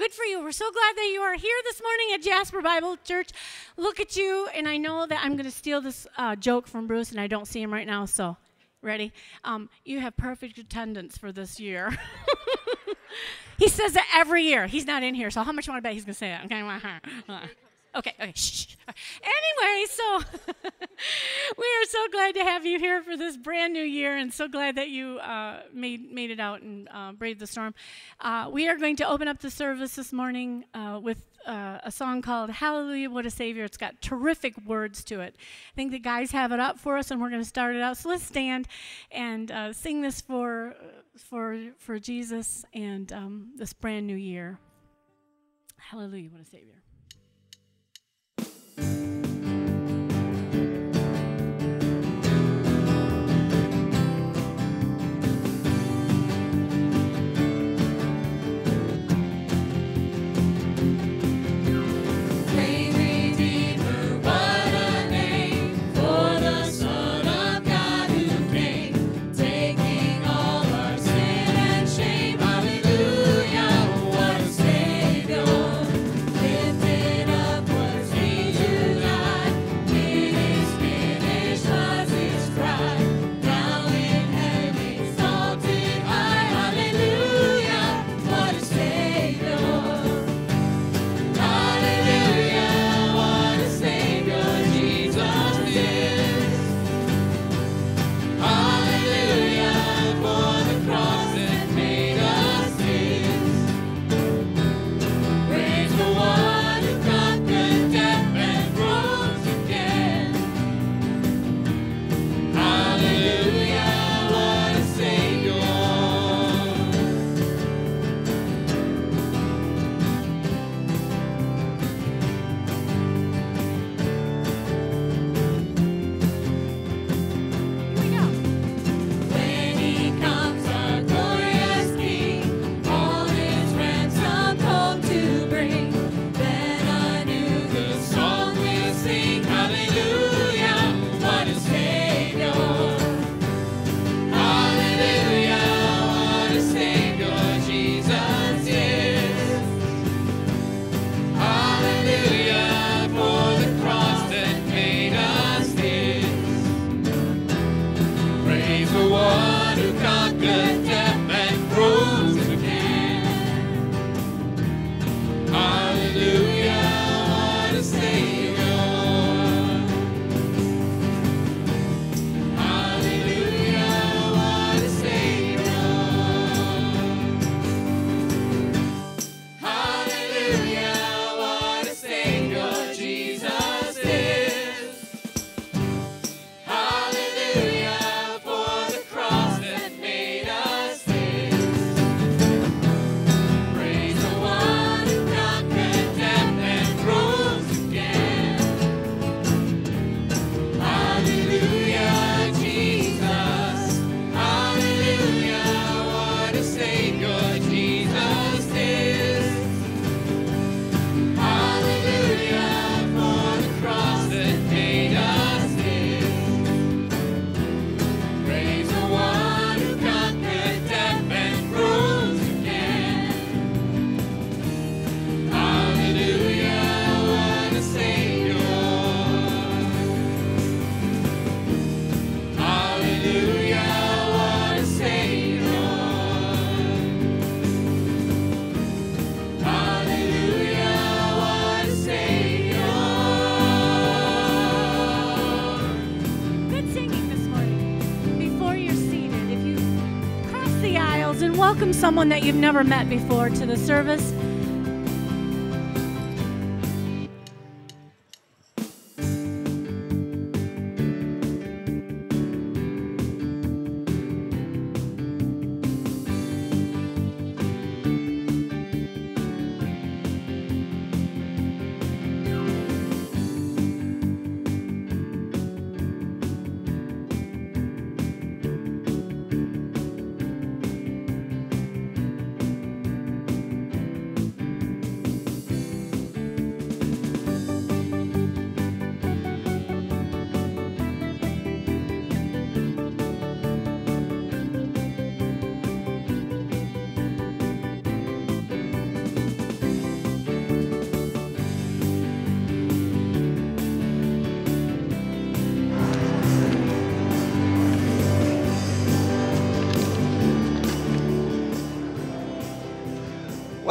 Good for you. We're so glad that you are here this morning at Jasper Bible Church. Look at you, and I know that I'm going to steal this uh, joke from Bruce, and I don't see him right now, so ready? Um, you have perfect attendance for this year. he says it every year. He's not in here, so how much you want to bet he's going to say it? Okay. Okay, okay. Anyway, so we are so glad to have you here for this brand new year, and so glad that you uh, made made it out and uh, braved the storm. Uh, we are going to open up the service this morning uh, with uh, a song called "Hallelujah, What a Savior." It's got terrific words to it. I think the guys have it up for us, and we're going to start it out. So let's stand and uh, sing this for for for Jesus and um, this brand new year. Hallelujah, what a Savior. Thank you. Someone that you've never met before to the service.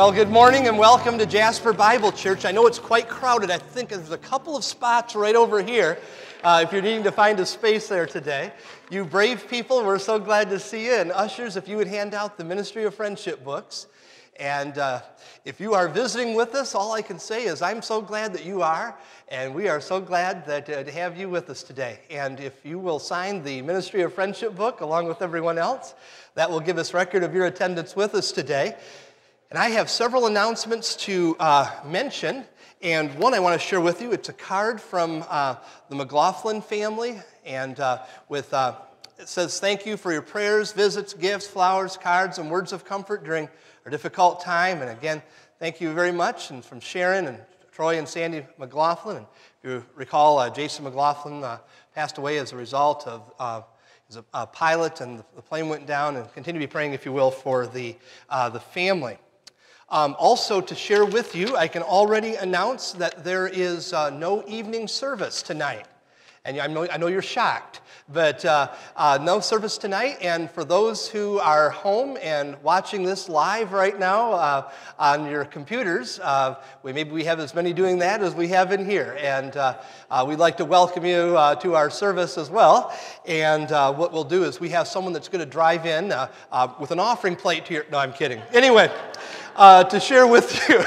Well, good morning and welcome to Jasper Bible Church. I know it's quite crowded. I think there's a couple of spots right over here uh, if you're needing to find a space there today. You brave people, we're so glad to see you. And ushers, if you would hand out the Ministry of Friendship books. And uh, if you are visiting with us, all I can say is I'm so glad that you are, and we are so glad that, uh, to have you with us today. And if you will sign the Ministry of Friendship book along with everyone else, that will give us record of your attendance with us today. And I have several announcements to uh, mention. And one I want to share with you it's a card from uh, the McLaughlin family. And uh, with, uh, it says, Thank you for your prayers, visits, gifts, flowers, cards, and words of comfort during our difficult time. And again, thank you very much. And from Sharon and Troy and Sandy McLaughlin. And if you recall, uh, Jason McLaughlin uh, passed away as a result of a, pilot, and the plane went down. And continue to be praying, if you will, for the, the family. Um, also, to share with you, I can already announce that there is uh, no evening service tonight. And I know, I know you're shocked, but uh, uh, no service tonight. And for those who are home and watching this live right now uh, on your computers, uh, we, maybe we have as many doing that as we have in here. And uh, uh, we'd like to welcome you to our service as well. And what we'll do is we have someone that's going to drive in with an offering plate to your. No, I'm kidding. Anyway uh, to share with you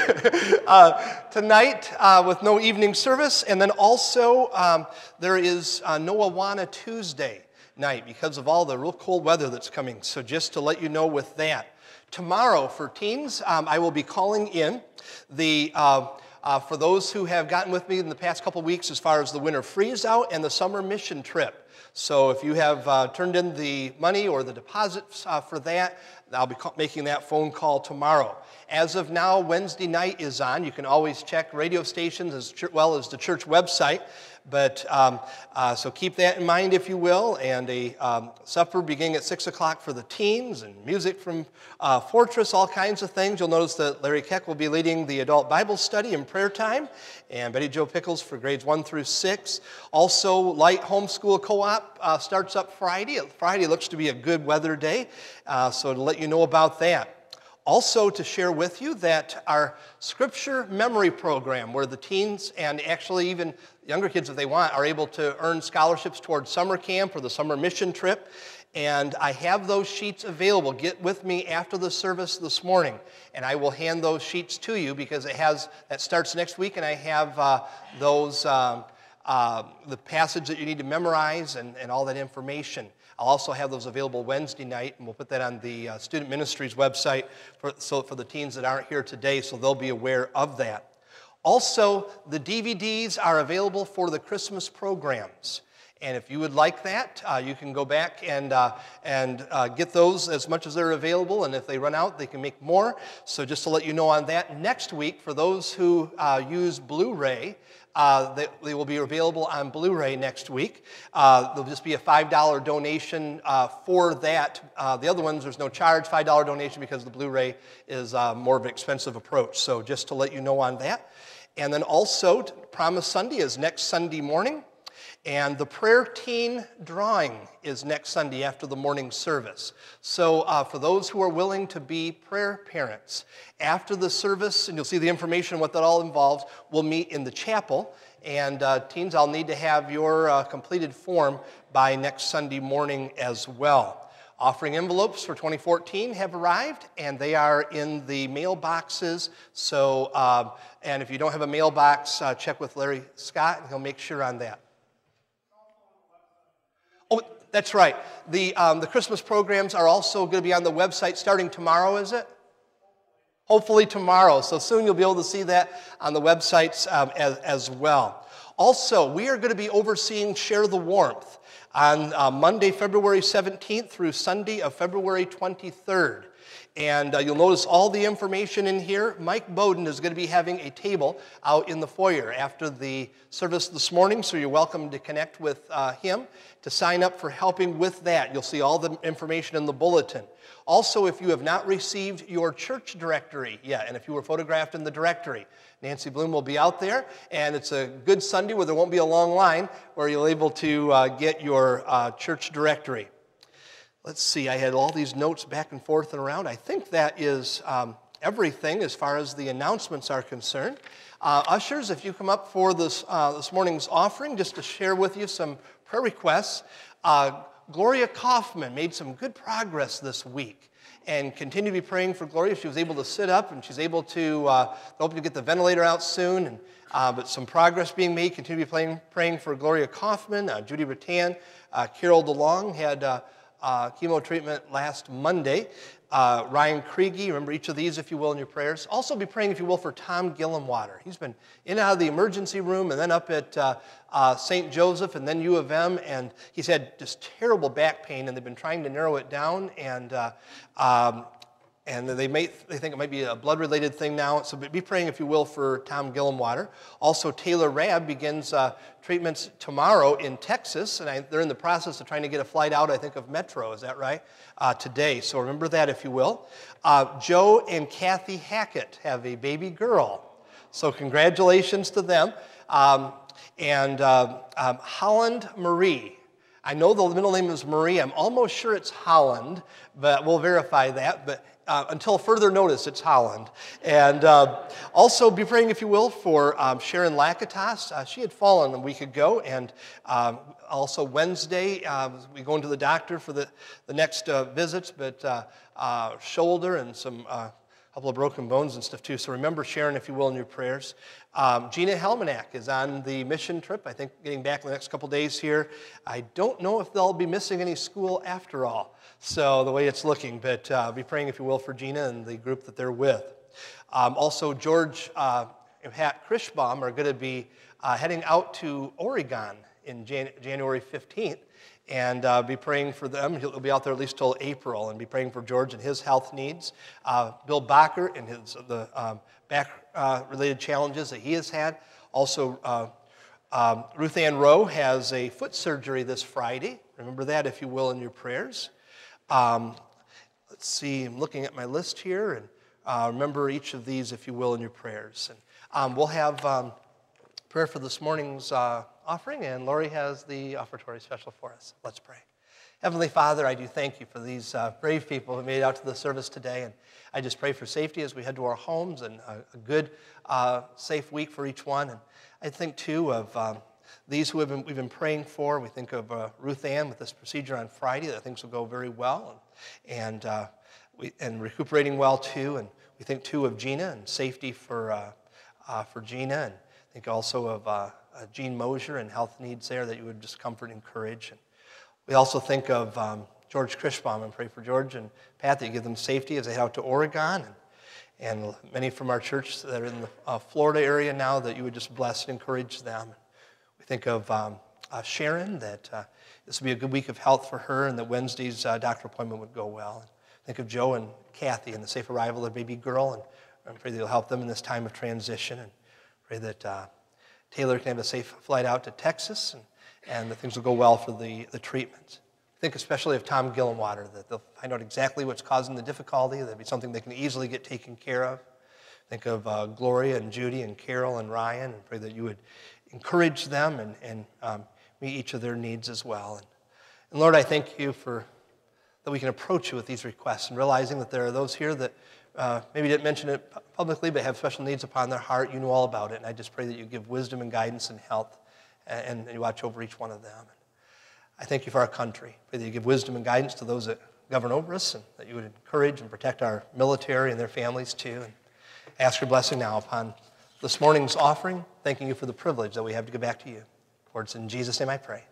uh, tonight uh, with no evening service. And then also, um, there is uh, no Awana Tuesday night because of all the real cold weather that's coming. So, just to let you know with that. Tomorrow, for teens, um, I will be calling in the. Uh, uh, for those who have gotten with me in the past couple weeks as far as the winter freeze out and the summer mission trip. So if you have uh, turned in the money or the deposits uh, for that, I'll be making that phone call tomorrow. As of now, Wednesday night is on. You can always check radio stations as well as the church website. But um, uh, so keep that in mind, if you will. And a um, supper beginning at 6 o'clock for the teens, and music from uh, Fortress, all kinds of things. You'll notice that Larry Keck will be leading the adult Bible study and prayer time, and Betty Joe Pickles for grades 1 through 6. Also, Light Homeschool Co op uh, starts up Friday. Friday looks to be a good weather day, uh, so to let you know about that. Also, to share with you that our scripture memory program, where the teens and actually even younger kids, if they want, are able to earn scholarships towards summer camp or the summer mission trip. And I have those sheets available. Get with me after the service this morning, and I will hand those sheets to you because it has that starts next week, and I have uh, those um, uh, the passage that you need to memorize and, and all that information. I'll also have those available Wednesday night, and we'll put that on the uh, Student Ministries website for, so for the teens that aren't here today, so they'll be aware of that. Also, the DVDs are available for the Christmas programs. And if you would like that, uh, you can go back and, uh, and uh, get those as much as they're available. And if they run out, they can make more. So, just to let you know on that, next week, for those who uh, use Blu ray, uh, they, they, will be available on Blu ray next week. Uh, there'll just be a $5 donation for that. The other ones, there's no charge, $5 donation because the Blu ray is more of an expensive approach. So just to let you know on that. And then also, Promise Sunday is next Sunday morning. And the prayer teen drawing is next Sunday after the morning service. So, uh, for those who are willing to be prayer parents, after the service, and you'll see the information what that all involves, we'll meet in the chapel. And uh, teens, I'll need to have your uh, completed form by next Sunday morning as well. Offering envelopes for 2014 have arrived, and they are in the mailboxes. So, uh, and if you don't have a mailbox, uh, check with Larry Scott, and he'll make sure on that. Oh, that's right. The, um, the Christmas programs are also going to be on the website starting tomorrow, is it? Hopefully tomorrow. So soon you'll be able to see that on the websites um, as, as, well. Also, we are going to be overseeing Share the Warmth on uh, Monday, February 17th through Sunday of February 23rd. And uh, you'll notice all the information in here. Mike Bowden is going to be having a table out in the foyer after the service this morning, so you're welcome to connect with uh, him to sign up for helping with that. You'll see all the information in the bulletin. Also, if you have not received your church directory yet, and if you were photographed in the directory, Nancy Bloom will be out there, and it's a good Sunday where there won't be a long line where you'll be able to uh, get your uh, church directory. Let's see, I had all these notes back and forth and around. I think that is um, everything as far as the announcements are concerned. Uh, ushers, if you come up for this, uh, this morning's offering, just to share with you some prayer requests. Uh, Gloria Kaufman made some good progress this week and continue to be praying for Gloria. She was able to sit up and she's able to, uh, hope to get the ventilator out soon. And, uh, but some progress being made. Continue to be praying, praying for Gloria Kaufman, uh, Judy Rattan, uh, Carol DeLong had uh, uh, chemo treatment last Monday. Uh, Ryan Kriege, remember each of these, if you will, in your prayers. Also, be praying, if you will, for Tom Gillenwater. He's been in and out of the emergency room and then up at uh, uh, St. Joseph and then U of M, and he's had just terrible back pain, and they've been trying to narrow it down. And uh, um, and they, may, they think it might be a blood related thing now. So be praying, if you will, for Tom Gillenwater. Also, Taylor Rabb begins uh, treatments tomorrow in Texas, and I, they're in the process of trying to get a flight out, I think, of Metro. Is that right? Uh, today. So remember that, if you will. Uh, Joe and Kathy Hackett have a baby girl. So congratulations to them. Um, and uh, um, Holland Marie. I know the middle name is Marie. I'm almost sure it's Holland, but we'll verify that. But uh, until further notice, it's Holland. And uh, also be praying, if you will, for um, Sharon Lakatos. Uh, she had fallen a week ago, and um, also Wednesday, um, we go into the doctor for the, the next uh, visits, but uh, uh, shoulder and some couple of broken bones and stuff too. So remember Sharon, if you will, in your prayers. Um, Gina Helmanack is on the mission trip. I think getting back in the next couple days here. I don't know if they'll be missing any school after all. So the way it's looking, but uh, be praying, if you will, for Gina and the group that they're with. Um, also, George uh, and Pat Krishbaum are going to be uh, heading out to Oregon in Jan- January 15th and uh, be praying for them. He'll be out there at least till April and be praying for George and his health needs. Uh, Bill Bacher and his, the um, back uh, related challenges that he has had. Also, uh, um, Ruth Ann Rowe has a foot surgery this Friday. Remember that, if you will, in your prayers. Um, let's see, I'm looking at my list here, and uh, remember each of these, if you will, in your prayers. And um, we'll have um, prayer for this morning's uh, offering, and Lori has the offertory special for us. Let's pray. Heavenly Father, I do thank you for these uh, brave people who made it out to the service today. And I just pray for safety as we head to our homes and a, a good, uh, safe week for each one. And I think, too, of um, these who have been, we've been praying for. We think of uh, Ruth Ann with this procedure on Friday that things will go very well and, and, uh, we, and recuperating well, too. And we think, too, of Gina and safety for, uh, uh, for Gina. And I think also of uh, Jean Mosier and health needs there that you would just comfort and encourage. And we also think of um, George Krishbaum and pray for George and Pat that you give them safety as they head out to Oregon. And, and many from our church that are in the uh, Florida area now that you would just bless and encourage them. We think of um, uh, Sharon that uh, this would be a good week of health for her and that Wednesday's uh, doctor appointment would go well. And think of Joe and Kathy and the safe arrival of baby girl and, and pray that you'll help them in this time of transition and pray that uh, Taylor can have a safe flight out to Texas, and, and that things will go well for the, the treatment. Think especially of Tom Gillenwater, that they'll find out exactly what's causing the difficulty. That'll be something they can easily get taken care of. Think of uh, Gloria and Judy and Carol and Ryan, and pray that you would encourage them and, and um, meet each of their needs as well. And, and Lord, I thank you for that we can approach you with these requests and realizing that there are those here that uh, maybe didn't mention it publicly, but have special needs upon their heart. You know all about it. And I just pray that you give wisdom and guidance and health and, and you watch over each one of them. I thank you for our country. Pray that you give wisdom and guidance to those that govern over us and that you would encourage and protect our military and their families too. And ask your blessing now upon this morning's offering, thanking you for the privilege that we have to give back to you. For it's in Jesus' name I pray.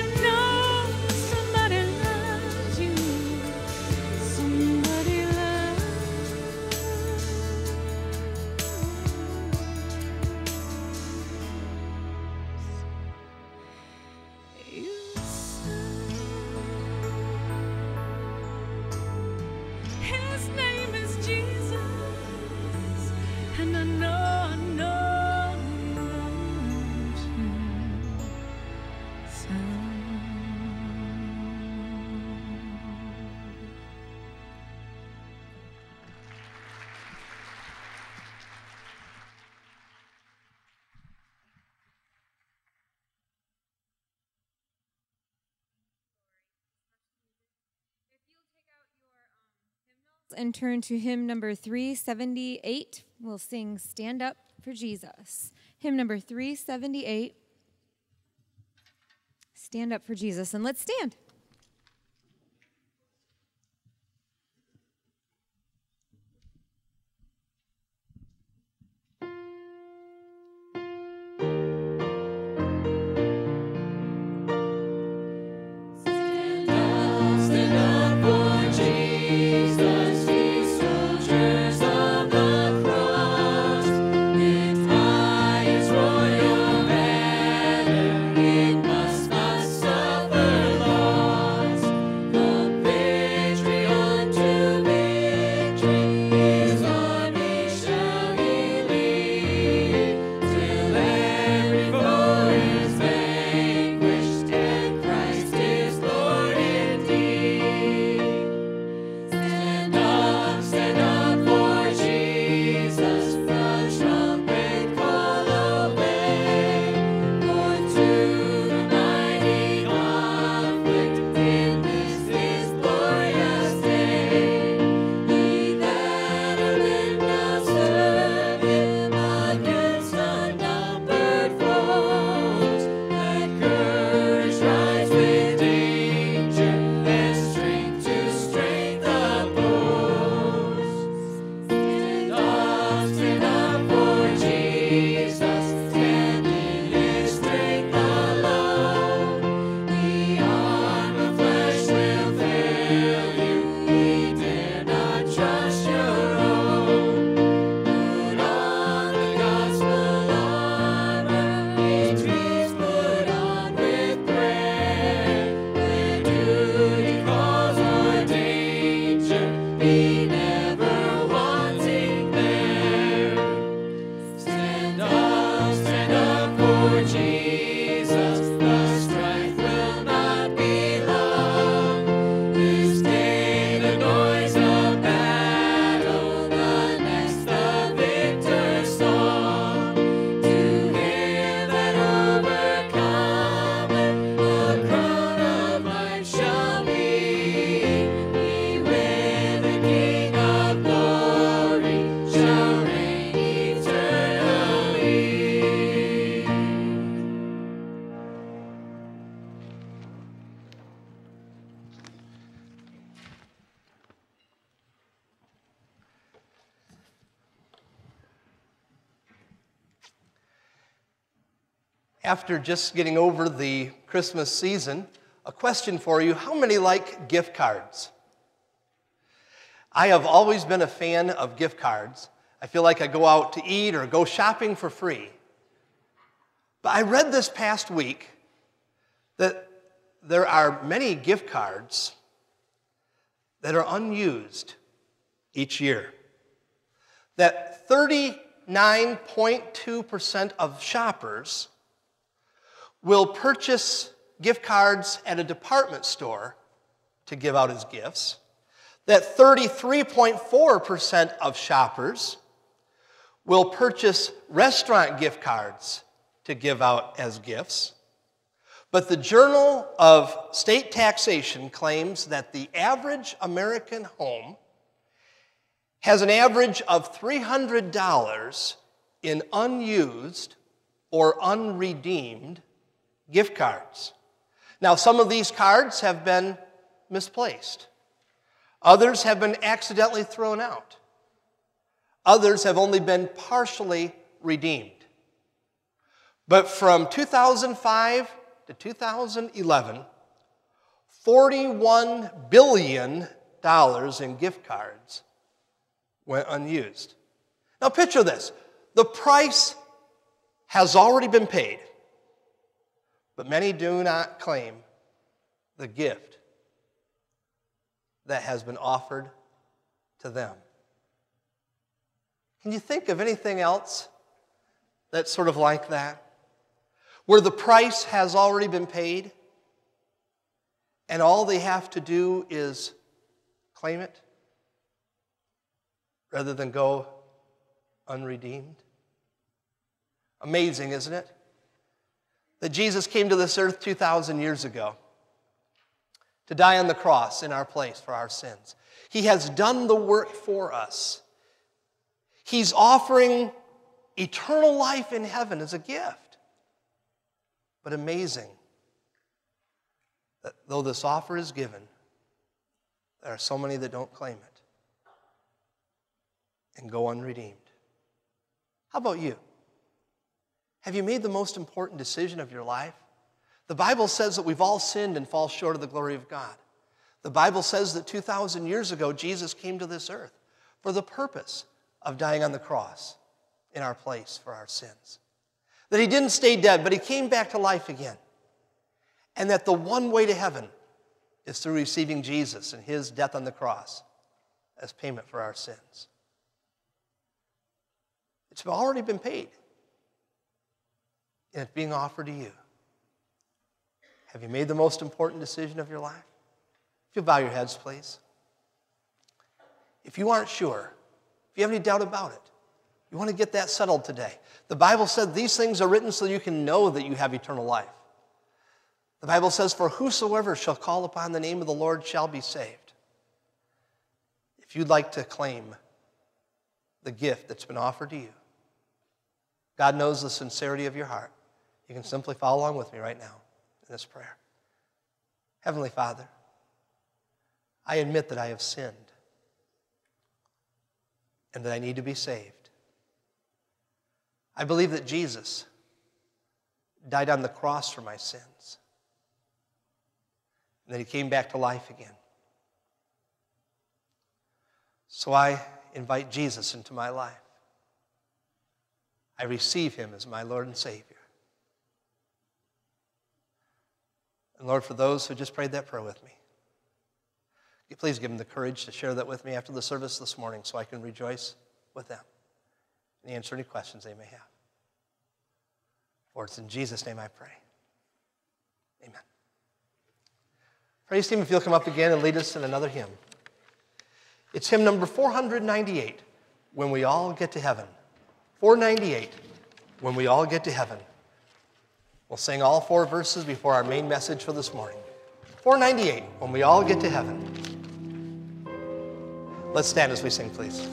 you know and turn to hymn number 378. We'll sing Stand Up for Jesus. Hymn number 378, Stand Up for Jesus, and let's stand. After just getting over the Christmas season, a question for you How many like gift cards? I have always been a fan of gift cards. I feel like I go out to eat or go shopping for free. But I read this past week that there are many gift cards that are unused each year. That 39.2% of shoppers will purchase gift cards at a department store to give out as gifts, that 33.4% of shoppers will purchase restaurant gift cards to give out as gifts. But the Journal of State Taxation claims that the average American home has an average of $300 in unused or unredeemed gift cards. Now, some of these cards have been misplaced, others have been accidentally thrown out, others have only been partially redeemed. But from 2005 to 2011, $41 billion in gift cards went unused. Now, picture this the price has already been paid. But many do not claim the gift that has been offered to them. Can you think of anything else that's sort of like that? Where the price has already been paid and all they have to do is claim it rather than go unredeemed? Amazing, isn't it? That Jesus came to this earth 2,000 years ago to die on the cross in our place for our sins. He has done the work for us. He's offering eternal life in heaven as a gift. But amazing that though this offer is given, there are so many that don't claim it and go unredeemed. How about you? Have you made the most important decision of your life? The Bible says that we've all sinned and fall short of the glory of God. The Bible says that 2,000 years ago, Jesus came to this earth for the purpose of dying on the cross in our place for our sins. That he didn't stay dead, but he came back to life again. And that the one way to heaven is through receiving Jesus and his death on the cross as payment for our sins. It's already been paid and it's being offered to you. Have you made the most important decision of your life? If you bow your heads, please. If you aren't sure, if you have any doubt about it, you want to get that settled today. The Bible said these things are written so you can know that you have eternal life. The Bible says, For whosoever shall call upon the name of the Lord shall be saved. If you'd like to claim the gift that's been offered to you, God knows the sincerity of your heart. You can simply follow along with me right now in this prayer. Heavenly Father, I admit that I have sinned and that I need to be saved. I believe that Jesus died on the cross for my sins and that he came back to life again. So I invite Jesus into my life. I receive him as my Lord and Savior. And Lord, for those who just prayed that prayer with me, please give them the courage to share that with me after the service this morning so I can rejoice with them and answer any questions they may have. For it's in Jesus' name I pray. Amen. Praise team, if you'll come up again and lead us in another hymn. It's hymn number 498, When We All Get to Heaven. 498, When We All Get to Heaven. We'll sing all four verses before our main message for this morning. 498, when we all get to heaven. Let's stand as we sing, please.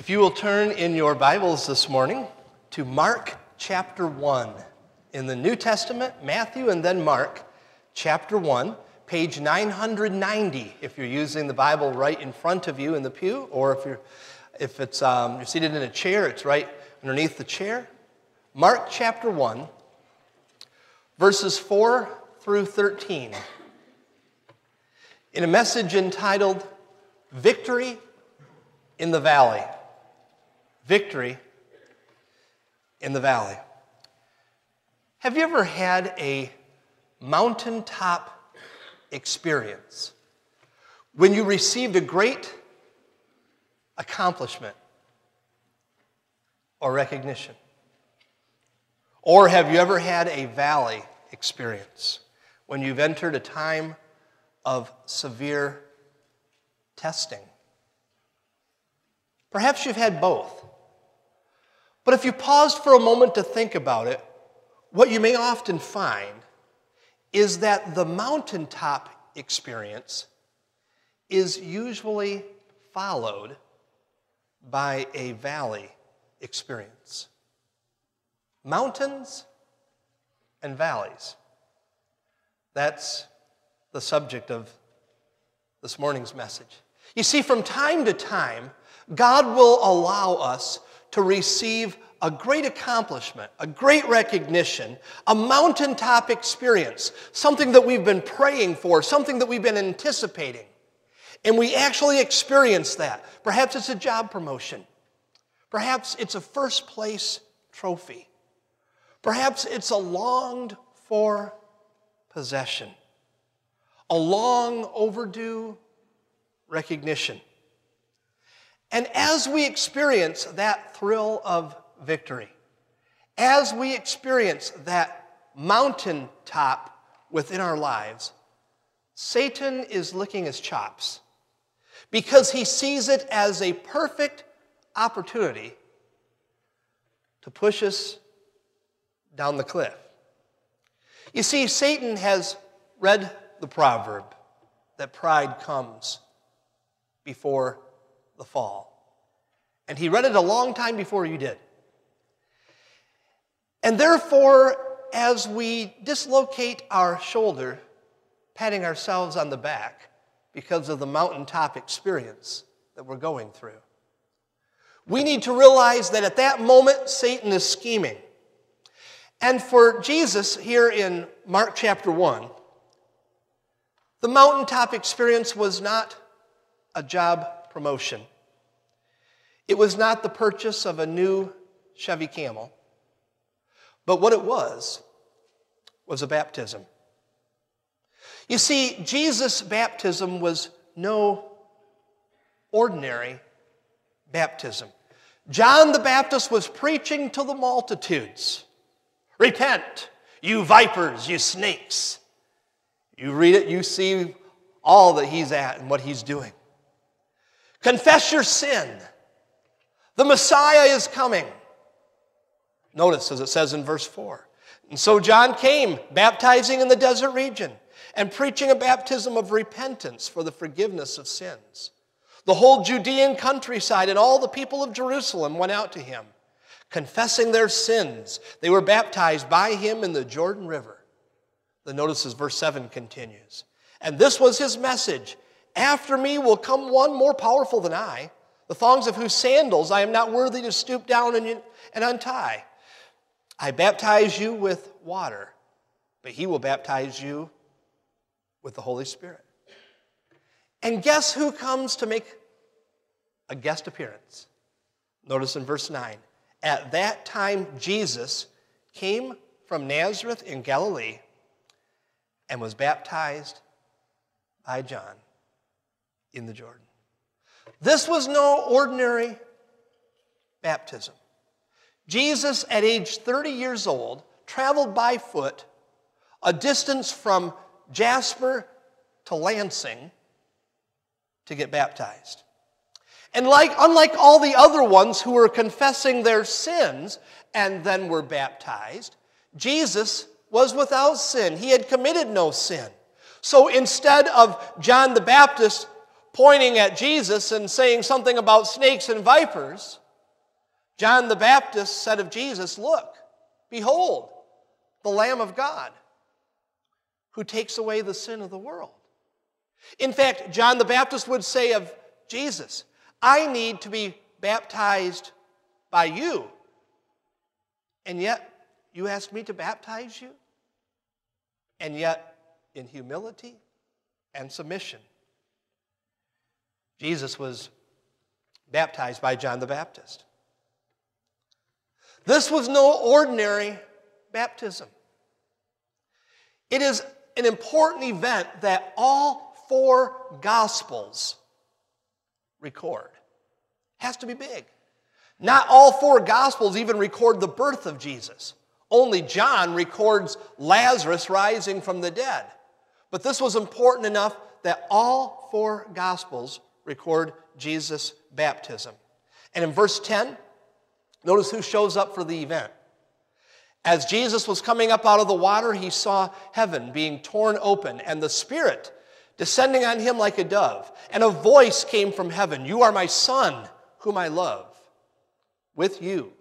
If you will turn in your Bibles this morning to Mark chapter 1 in the New Testament, Matthew and then Mark chapter 1, page 990 if you're using the Bible right in front of you in the pew, or if you're, if it's, um, you're seated in a chair, it's right underneath the chair. Mark chapter 1, verses 4 through 13. In a message entitled Victory in the Valley. Victory in the Valley. Have you ever had a mountaintop experience when you received a great accomplishment or recognition? Or have you ever had a valley experience when you've entered a time of severe testing? Perhaps you've had both. But if you paused for a moment to think about it, what you may often find is that the mountaintop experience is usually followed by a valley experience. Mountains and valleys. That's the subject of this morning's message. You see, from time to time, God will allow us to receive a great accomplishment, a great recognition, a mountaintop experience, something that we've been praying for, something that we've been anticipating. And we actually experience that. Perhaps it's a job promotion. Perhaps it's a first place trophy. Perhaps it's a longed for possession, a long overdue recognition. And as we experience that thrill of victory, as we experience that mountaintop within our lives, Satan is licking his chops because he sees it as a perfect opportunity to push us down the cliff. You see, Satan has read the proverb that pride comes before the fall. And he read it a long time before you did. And therefore, as we dislocate our shoulder, patting ourselves on the back because of the mountaintop experience that we're going through, we need to realize that at that moment, Satan is scheming. And for Jesus, here in Mark chapter 1, the mountaintop experience was not a job promotion. It was not the purchase of a new Chevy Camel, but what it was was a baptism. You see, Jesus' baptism was no ordinary baptism. John the Baptist was preaching to the multitudes Repent, you vipers, you snakes. You read it, you see all that he's at and what he's doing. Confess your sin. The Messiah is coming. Notice, as it says in verse 4. And so John came, baptizing in the desert region and preaching a baptism of repentance for the forgiveness of sins. The whole Judean countryside and all the people of Jerusalem went out to him, confessing their sins. They were baptized by him in the Jordan River. The notice as verse 7 continues. And this was his message After me will come one more powerful than I the thongs of whose sandals I am not worthy to stoop down and, and untie. I baptize you with water, but he will baptize you with the Holy Spirit. And guess who comes to make a guest appearance? Notice in verse 9. At that time, Jesus came from Nazareth in Galilee and was baptized by John in the Jordan. This was no ordinary baptism. Jesus, at age 30 years old, traveled by foot a distance from Jasper to Lansing to get baptized. And like, unlike all the other ones who were confessing their sins and then were baptized, Jesus was without sin. He had committed no sin. So instead of John the Baptist pointing at Jesus and saying something about snakes and vipers, John the Baptist said of Jesus, Look, behold, the Lamb of God who takes away the sin of the world. In fact, John the Baptist would say of Jesus, I need to be baptized by you, and yet you ask me to baptize you? And yet, in humility and submission, Jesus was baptized by John the Baptist. This was no ordinary baptism. It is an important event that all four Gospels record. Has to be big. Not all four Gospels even record the birth of Jesus. Only John records Lazarus rising from the dead. But this was important enough that all four Gospels record Jesus' baptism. And in verse 10, notice who shows up for the event. As Jesus was coming up out of the water, he saw heaven being torn open and the Spirit descending on him like a dove. And a voice came from heaven You are my Son, whom I love. With you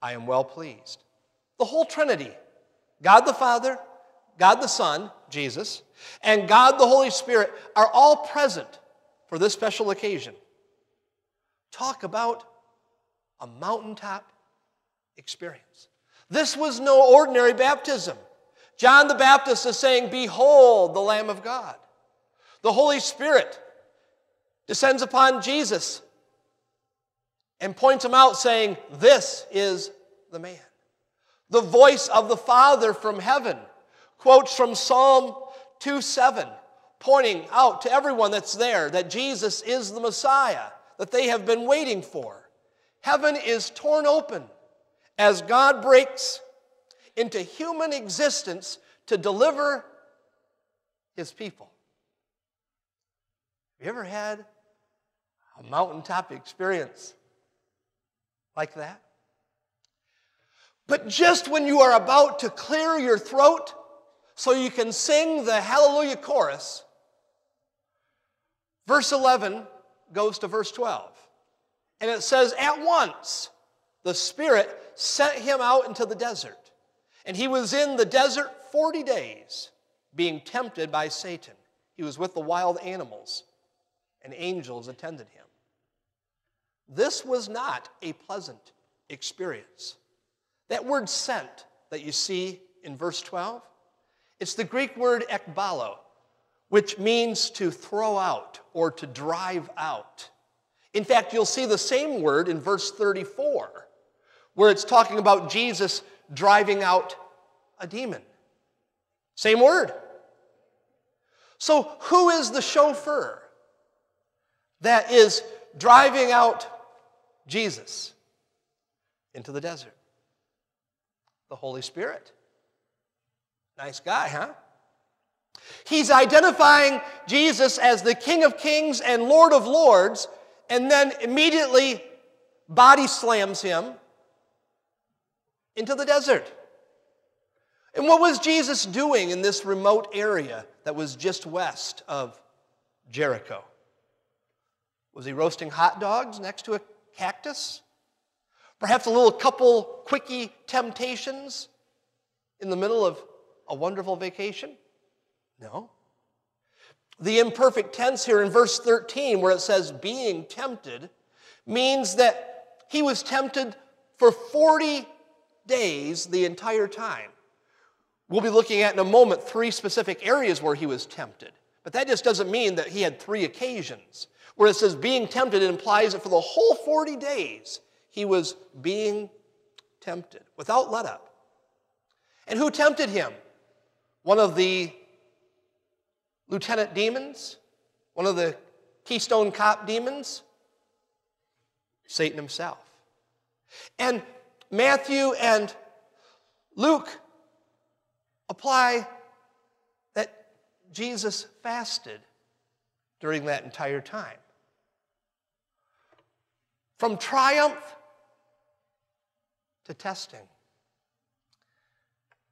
I am well pleased. The whole Trinity God the Father, God the Son, Jesus, and God the Holy Spirit are all present for this special occasion. Talk about a mountaintop experience. This was no ordinary baptism. John the Baptist is saying, Behold the Lamb of God. The Holy Spirit descends upon Jesus and points him out, saying, This is the man. The voice of the Father from heaven quotes from Psalm 2 7, pointing out to everyone that's there that Jesus is the Messiah that they have been waiting for. Heaven is torn open as God breaks into human existence to deliver his people. Have you ever had a mountaintop experience like that? But just when you are about to clear your throat so you can sing the Hallelujah chorus, verse 11 goes to verse 12. And it says, At once the Spirit sent him out into the desert. And he was in the desert 40 days, being tempted by Satan. He was with the wild animals, and angels attended him. This was not a pleasant experience. That word sent that you see in verse 12, it's the Greek word ekbalo, which means to throw out or to drive out. In fact, you'll see the same word in verse 34, where it's talking about Jesus driving out a demon. Same word. So, who is the chauffeur that is driving out Jesus into the desert? The Holy Spirit. Nice guy, huh? He's identifying Jesus as the King of Kings and Lord of Lords, and then immediately body slams him into the desert. And what was Jesus doing in this remote area that was just west of Jericho? Was he roasting hot dogs next to a cactus? Perhaps a little couple quickie temptations in the middle of a wonderful vacation? No. The imperfect tense here in verse 13, where it says being tempted, means that he was tempted for 40 days the entire time. We'll be looking at in a moment three specific areas where he was tempted. But that just doesn't mean that he had three occasions. Where it says being tempted, it implies that for the whole 40 days he was being tempted without let up. And who tempted him? One of the lieutenant demons? One of the Keystone Cop demons? Satan himself. And Matthew and Luke apply that Jesus fasted during that entire time. From triumph to testing.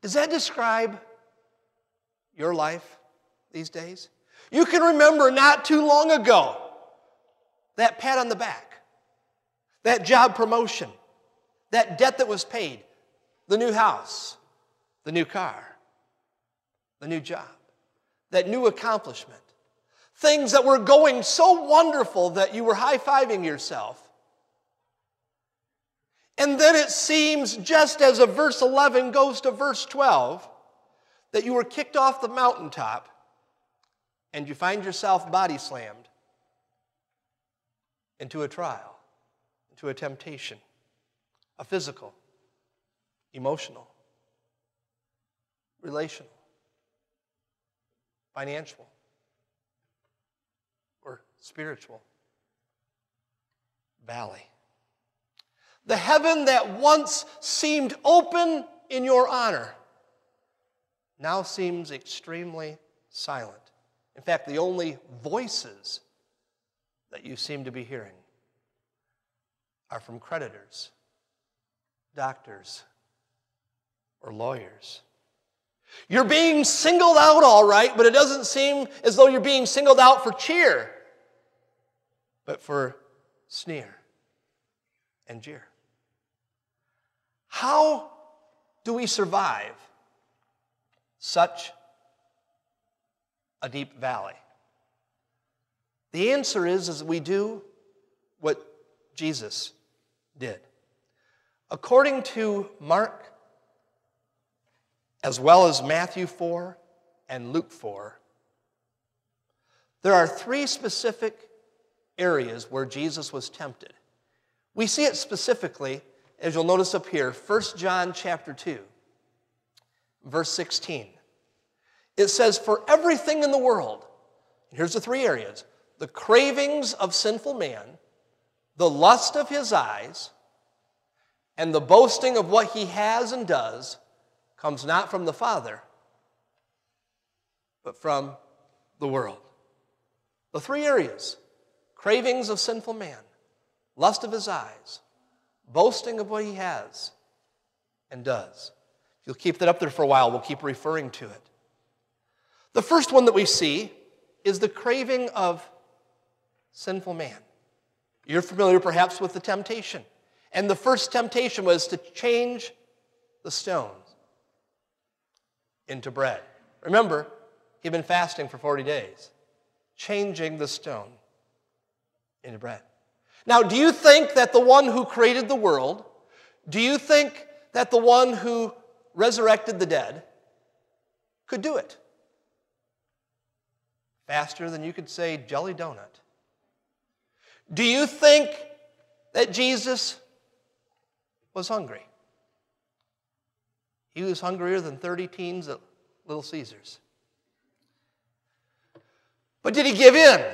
Does that describe your life these days? You can remember not too long ago that pat on the back, that job promotion, that debt that was paid, the new house, the new car, the new job, that new accomplishment, things that were going so wonderful that you were high fiving yourself. And then it seems, just as a verse 11 goes to verse 12, that you were kicked off the mountaintop and you find yourself body slammed into a trial, into a temptation, a physical, emotional, relational, financial, or spiritual valley. The heaven that once seemed open in your honor now seems extremely silent. In fact, the only voices that you seem to be hearing are from creditors, doctors, or lawyers. You're being singled out, all right, but it doesn't seem as though you're being singled out for cheer, but for sneer and jeer. How do we survive such a deep valley? The answer is, is we do what Jesus did. According to Mark, as well as Matthew 4 and Luke 4, there are three specific areas where Jesus was tempted. We see it specifically, as you'll notice up here, 1 John chapter 2, verse 16. It says, For everything in the world, here's the three areas the cravings of sinful man, the lust of his eyes, and the boasting of what he has and does comes not from the Father, but from the world. The three areas cravings of sinful man, lust of his eyes, boasting of what he has and does. If you'll keep that up there for a while, we'll keep referring to it. The first one that we see is the craving of sinful man. You're familiar perhaps with the temptation. And the first temptation was to change the stones into bread. Remember, he'd been fasting for 40 days, changing the stone into bread. Now, do you think that the one who created the world, do you think that the one who resurrected the dead could do it? Faster than you could say jelly donut. Do you think that Jesus was hungry? He was hungrier than 30 teens at Little Caesars. But did he give in?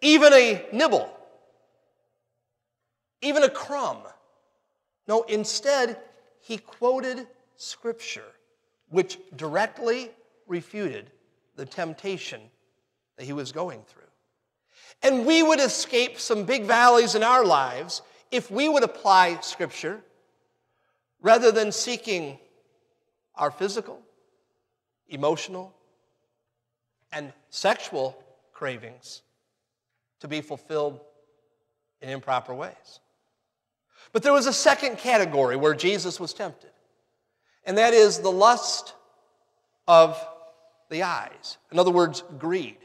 Even a nibble? Even a crumb? No, instead, he quoted Scripture, which directly refuted the temptation that he was going through. And we would escape some big valleys in our lives if we would apply Scripture rather than seeking our physical, emotional, and sexual cravings to be fulfilled in improper ways. But there was a second category where Jesus was tempted, and that is the lust of the eyes. In other words, greed.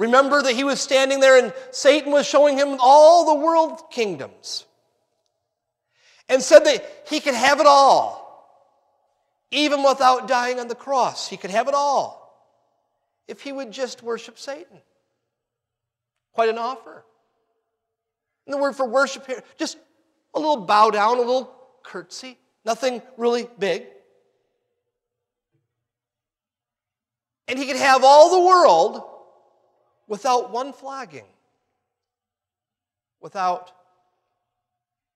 Remember that he was standing there and Satan was showing him all the world kingdoms and said that he could have it all, even without dying on the cross. He could have it all if he would just worship Satan. Quite an offer. And the word for worship here, just a little bow down, a little curtsy, nothing really big. And he could have all the world without one flogging, without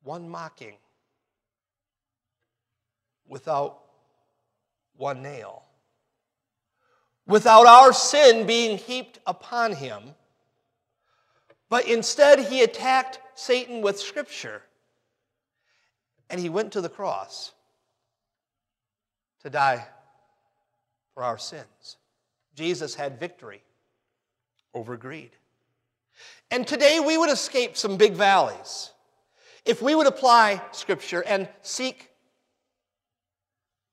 one mocking, without one nail, without our sin being heaped upon him, but instead he attacked Satan with Scripture and he went to the cross to die for our sins. Jesus had victory over greed. And today we would escape some big valleys if we would apply Scripture and seek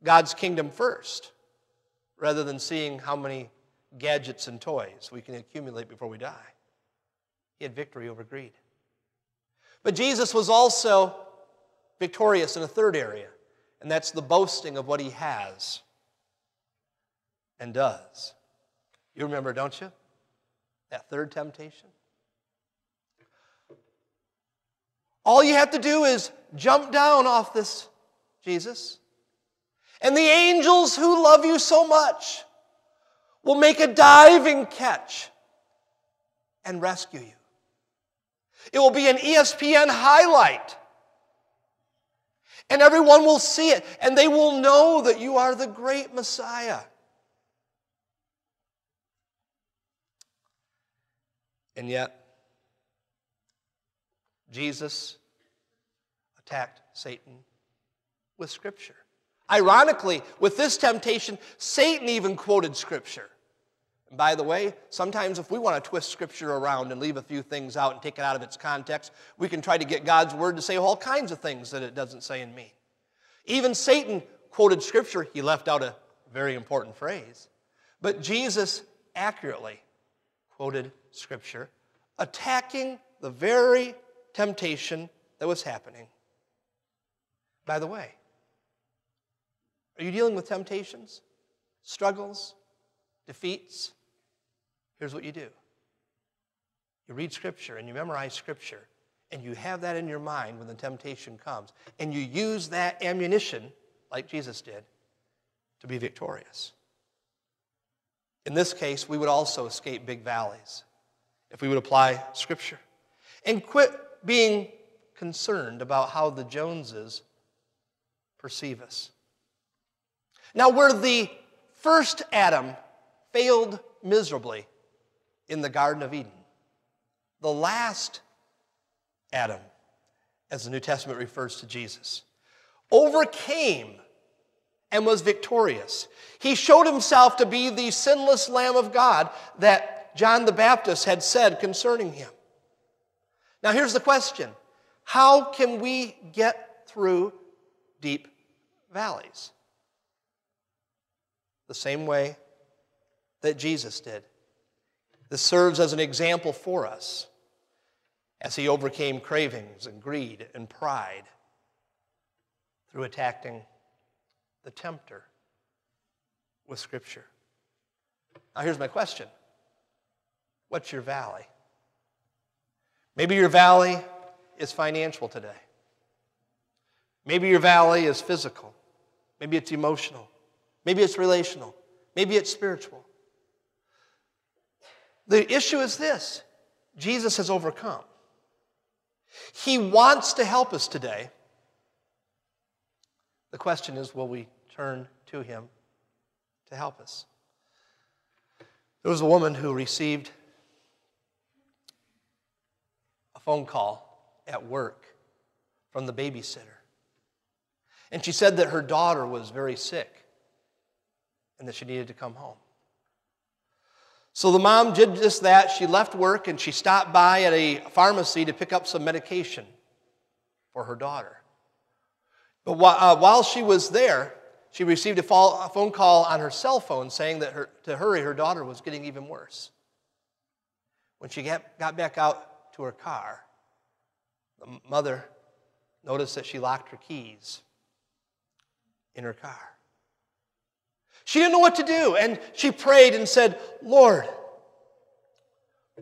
God's kingdom first, rather than seeing how many gadgets and toys we can accumulate before we die. He had victory over greed. But Jesus was also victorious in a third area, and that's the boasting of what he has and does. You remember, don't you? That third temptation? All you have to do is jump down off this, Jesus. And the angels who love you so much will make a diving catch and rescue you. It will be an ESPN highlight. And everyone will see it, and they will know that you are the great Messiah. And yet, Jesus attacked Satan with Scripture. Ironically, with this temptation, Satan even quoted Scripture. And by the way, sometimes if we want to twist Scripture around and leave a few things out and take it out of its context, we can try to get God's Word to say all kinds of things that it doesn't say in mean. Even Satan quoted Scripture, he left out a very important phrase. But Jesus accurately quoted Scripture, attacking the very temptation that was happening. By the way, are you dealing with temptations, struggles, defeats? Here's what you do you read Scripture and you memorize Scripture, and you have that in your mind when the temptation comes, and you use that ammunition, like Jesus did, to be victorious. In this case, we would also escape big valleys if we would apply Scripture and quit being concerned about how the Joneses perceive us. Now, where the first Adam failed miserably in the Garden of Eden, the last Adam, as the New Testament refers to Jesus, overcame and was victorious. He showed himself to be the sinless Lamb of God that John the Baptist had said concerning him. Now, here's the question How can we get through deep valleys? The same way that Jesus did. This serves as an example for us as he overcame cravings and greed and pride through attacking the tempter with Scripture. Now, here's my question What's your valley? Maybe your valley is financial today. Maybe your valley is physical. Maybe it's emotional. Maybe it's relational. Maybe it's spiritual. The issue is this Jesus has overcome. He wants to help us today. The question is will we turn to Him to help us? There was a woman who received a phone call at work from the babysitter. And she said that her daughter was very sick and that she needed to come home. So the mom did just that. She left work and she stopped by at a pharmacy to pick up some medication for her daughter. But uh, while she was there, she received a phone call on her cell phone saying that her, to hurry, her daughter was getting even worse. When she got back out to her car. The mother noticed that she locked her keys in her car. She didn't know what to do, and she prayed and said, Lord,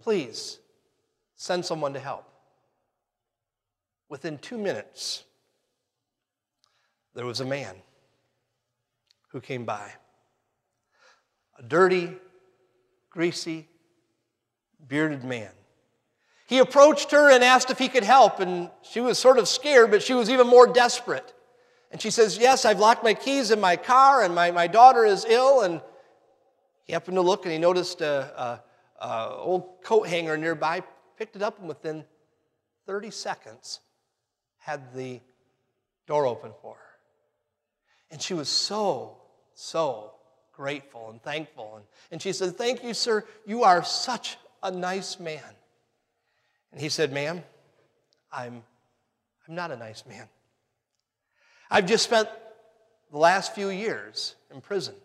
please send someone to help. Within two minutes, there was a man who came by. A dirty, greasy, bearded man he approached her and asked if he could help, and she was sort of scared, but she was even more desperate. And she says, Yes, I've locked my keys in my car, and my, my daughter is ill. And he happened to look and he noticed a, a, a old coat hanger nearby, picked it up, and within 30 seconds had the door open for her. And she was so, so grateful and thankful. And, and she said, Thank you, sir. You are such a nice man. And he said, Ma'am, I'm, I'm not a nice man. I've just spent the last few years in prison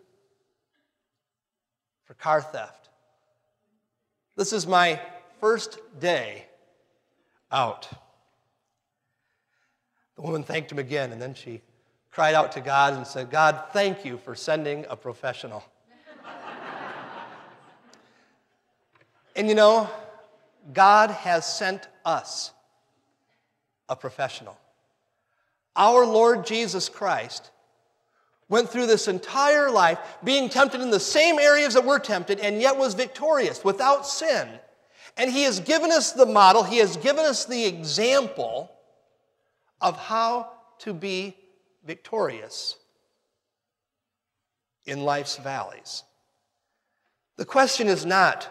for car theft. This is my first day out. The woman thanked him again, and then she cried out to God and said, God, thank you for sending a professional. and you know, God has sent us a professional. Our Lord Jesus Christ went through this entire life being tempted in the same areas that we're tempted and yet was victorious without sin. And He has given us the model, He has given us the example of how to be victorious in life's valleys. The question is not,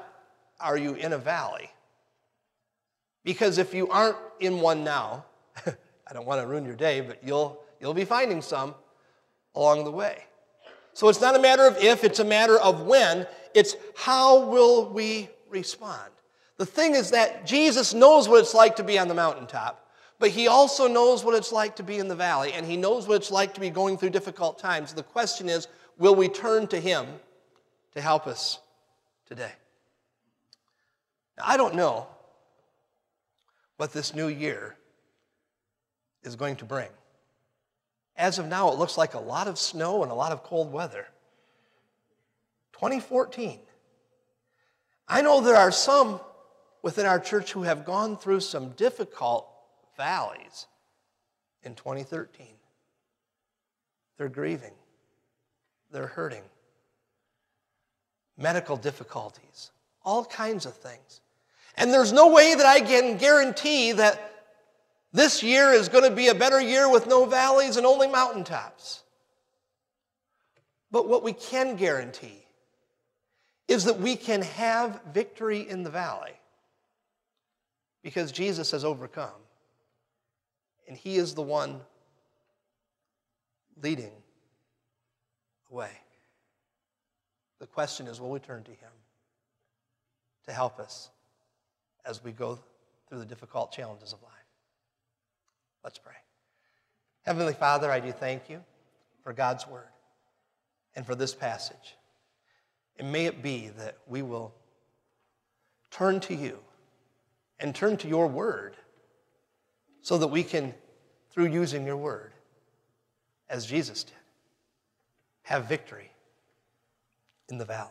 are you in a valley? Because if you aren't in one now, I don't want to ruin your day, but you'll, you'll be finding some along the way. So it's not a matter of if, it's a matter of when. It's how will we respond? The thing is that Jesus knows what it's like to be on the mountaintop, but he also knows what it's like to be in the valley, and he knows what it's like to be going through difficult times. The question is, will we turn to him to help us today? Now, I don't know what this new year is going to bring. As of now, it looks like a lot of snow and a lot of cold weather. 2014. I know there are some within our church who have gone through some difficult valleys in 2013. They're grieving, they're hurting, medical difficulties, all kinds of things. And there's no way that I can guarantee that this year is going to be a better year with no valleys and only mountaintops. But what we can guarantee is that we can have victory in the valley because Jesus has overcome. And He is the one leading the way. The question is will we turn to Him to help us as we go through the difficult challenges of life? Let's pray. Heavenly Father, I do thank you for God's word and for this passage. And may it be that we will turn to you and turn to your word so that we can, through using your word, as Jesus did, have victory in the valley.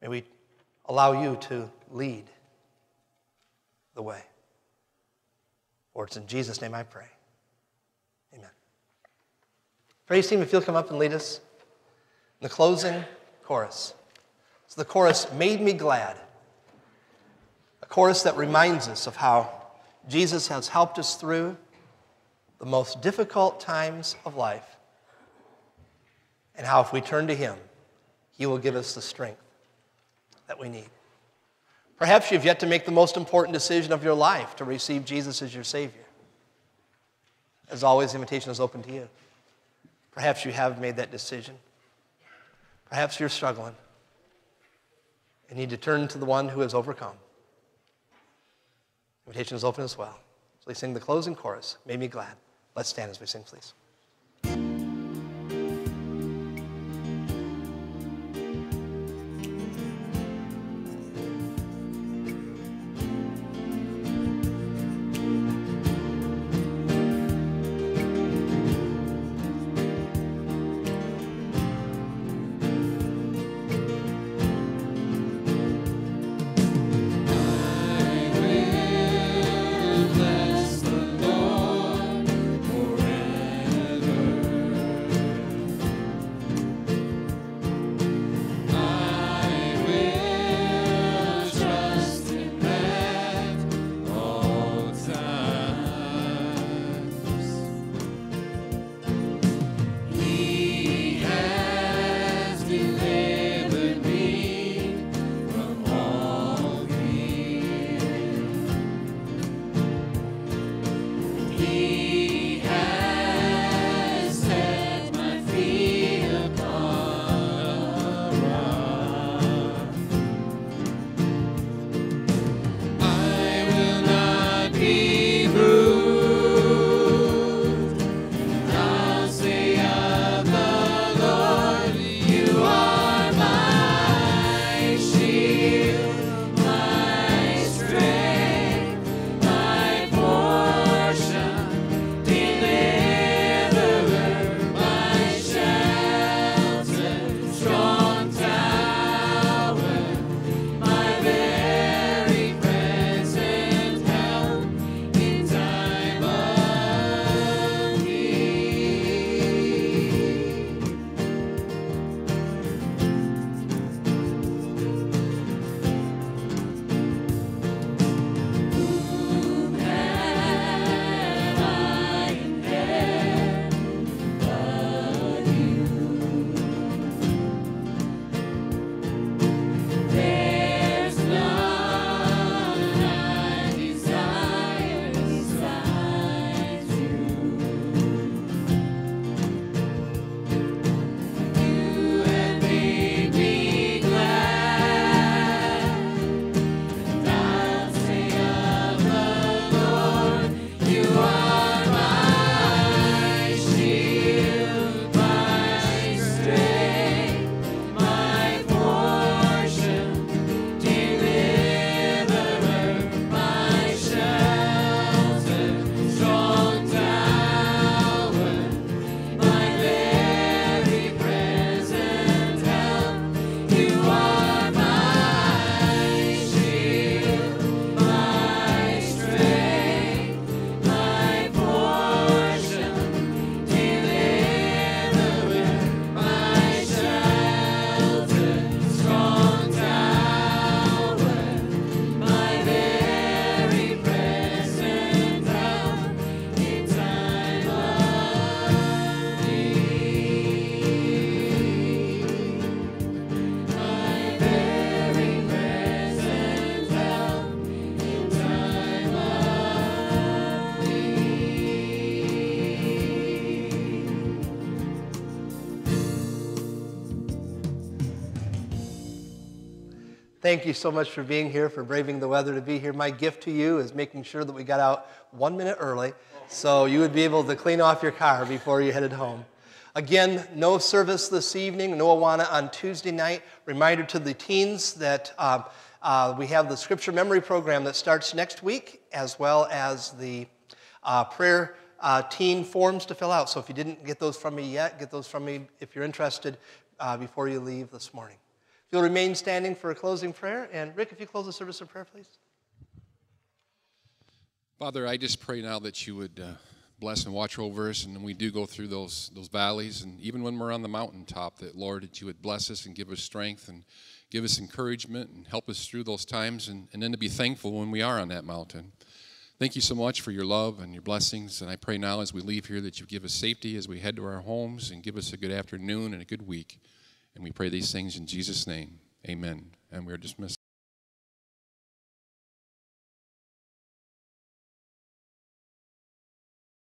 May we allow you to lead the way. For it's in Jesus' name I pray. Amen. Praise team, if you'll come up and lead us in the closing chorus. So the chorus made me glad. A chorus that reminds us of how Jesus has helped us through the most difficult times of life, and how if we turn to Him, He will give us the strength that we need. Perhaps you've yet to make the most important decision of your life to receive Jesus as your Savior. As always, the invitation is open to you. Perhaps you have made that decision. Perhaps you're struggling and need to turn to the one who has overcome. Invitation is open as well. So we sing the closing chorus, Made Me Glad. Let's stand as we sing, please. Thank you so much for being here, for braving the weather to be here. My gift to you is making sure that we got out one minute early so you would be able to clean off your car before you headed home. Again, no service this evening, no Awana on Tuesday night. Reminder to the teens that uh, uh, we have the scripture memory program that starts next week, as well as the uh, prayer uh, teen forms to fill out. So if you didn't get those from me yet, get those from me if you're interested uh, before you leave this morning. You'll remain standing for a closing prayer, and Rick, if you close the service in prayer, please. Father, I just pray now that you would uh, bless and watch over us, and we do go through those those valleys, and even when we're on the mountaintop, that Lord, that you would bless us and give us strength and give us encouragement and help us through those times, and, and then to be thankful when we are on that mountain. Thank you so much for your love and your blessings, and I pray now as we leave here that you give us safety as we head to our homes, and give us a good afternoon and a good week. And we pray these things in Jesus' name. Amen. And we're dismissed.